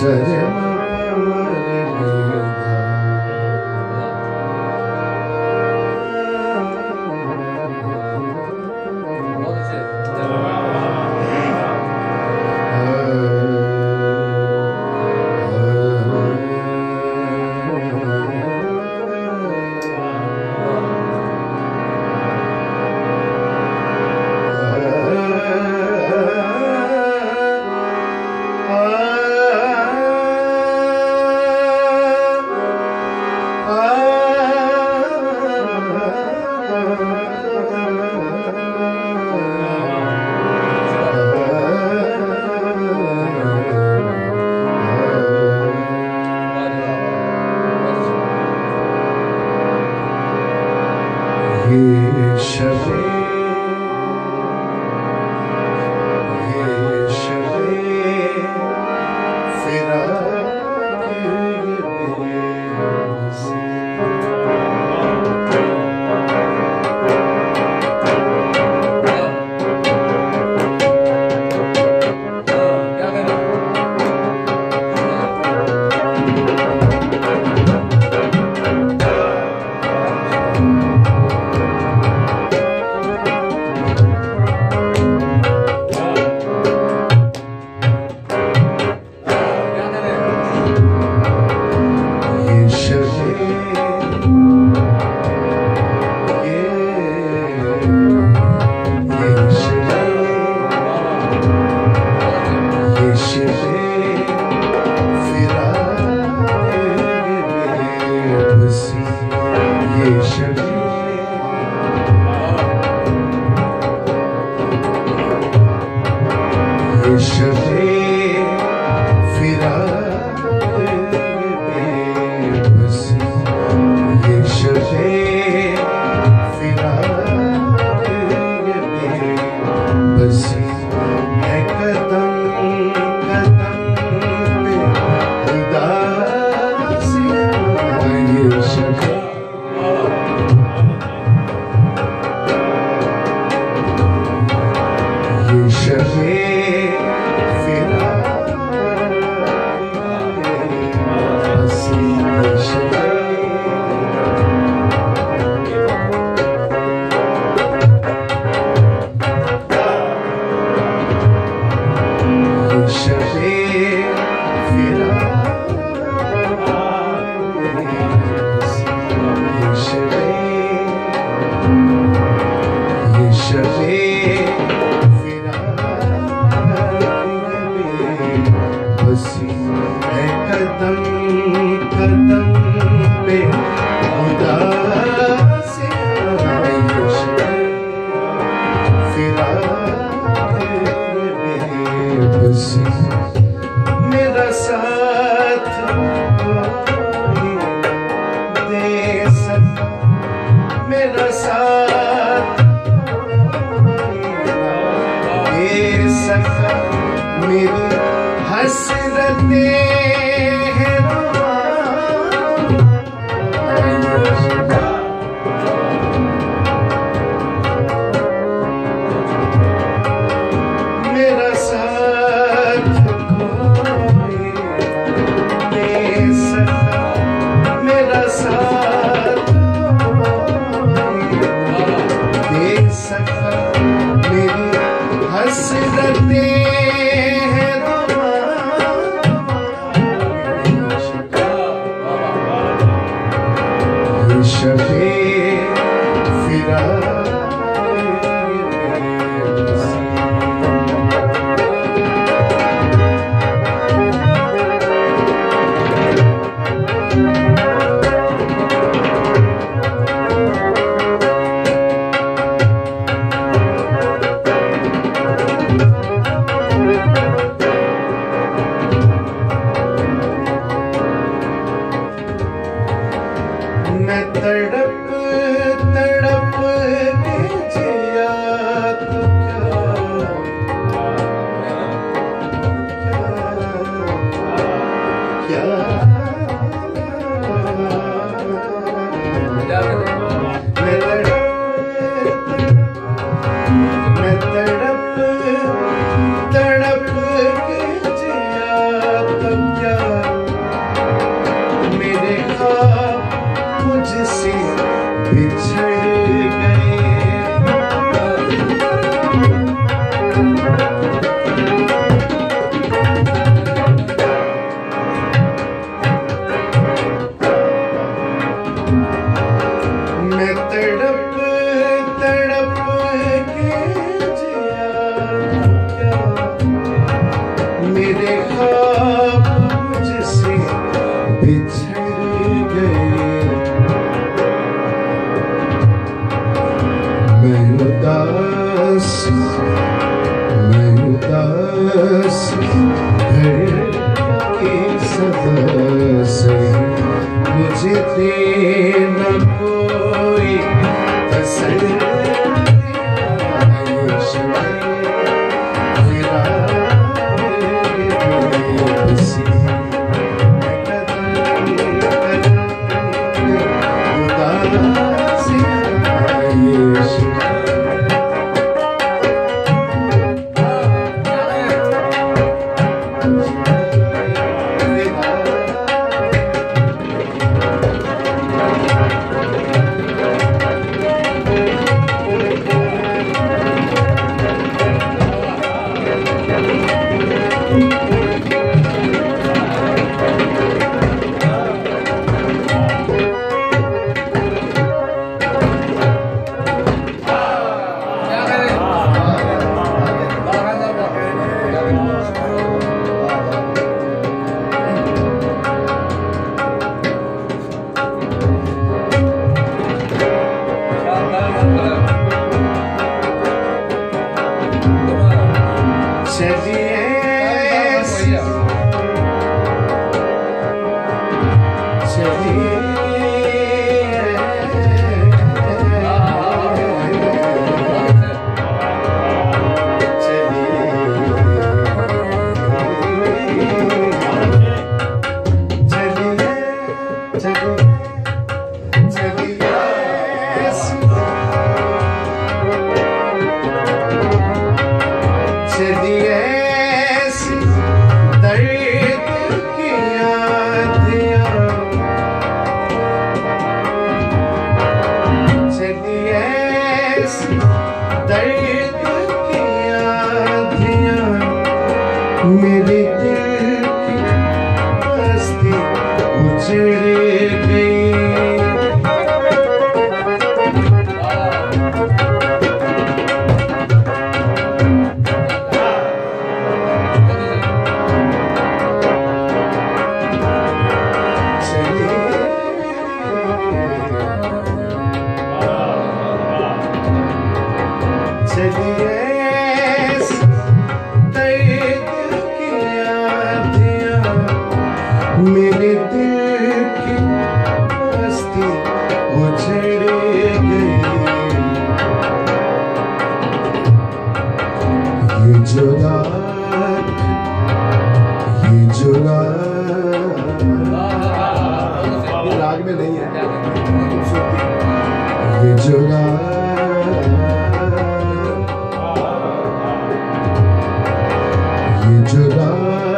Sare Chevy. सका मेरी हसरतें Yeah. मुझे देना कोई तसल्ली मेरे दिल की हस्ती उजड़ गई। ये जो रात, ये जो रात। नहीं है। ये जो रात। ये जो रात।